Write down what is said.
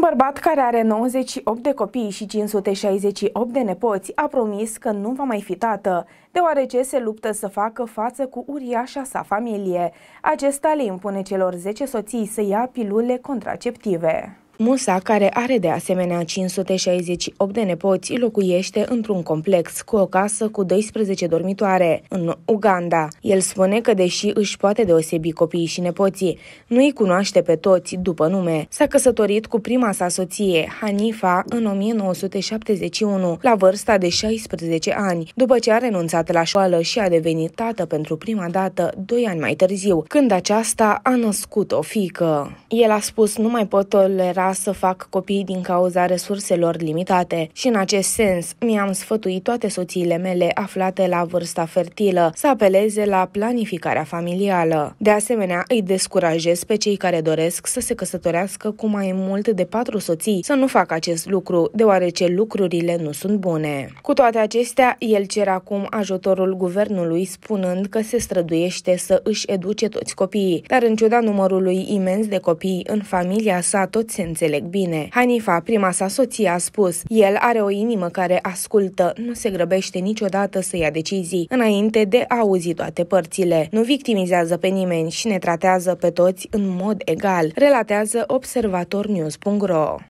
Un bărbat care are 98 de copii și 568 de nepoți a promis că nu va mai fi tată, deoarece se luptă să facă față cu uriașa sa familie. Acesta le impune celor 10 soții să ia pilule contraceptive. Musa, care are de asemenea 568 de nepoți, locuiește într-un complex cu o casă cu 12 dormitoare în Uganda. El spune că deși își poate deosebi copiii și nepoții, nu îi cunoaște pe toți după nume. S-a căsătorit cu prima sa soție, Hanifa, în 1971, la vârsta de 16 ani, după ce a renunțat la școală și a devenit tată pentru prima dată doi ani mai târziu, când aceasta a născut o fică. El a spus nu mai pot tolera să fac copii din cauza resurselor limitate și în acest sens mi-am sfătuit toate soțiile mele aflate la vârsta fertilă să apeleze la planificarea familială. De asemenea, îi descurajez pe cei care doresc să se căsătorească cu mai mult de patru soții să nu facă acest lucru, deoarece lucrurile nu sunt bune. Cu toate acestea, el cer acum ajutorul guvernului spunând că se străduiește să își educe toți copiii, dar în ciuda numărului imens de copii în familia sa, toți se înțeleg bine. Hanifa, prima sa soție, a spus, el are o inimă care ascultă, nu se grăbește niciodată să ia decizii, înainte de a auzi toate părțile. Nu victimizează pe nimeni și ne tratează pe toți în mod egal, relatează observatornews.ro.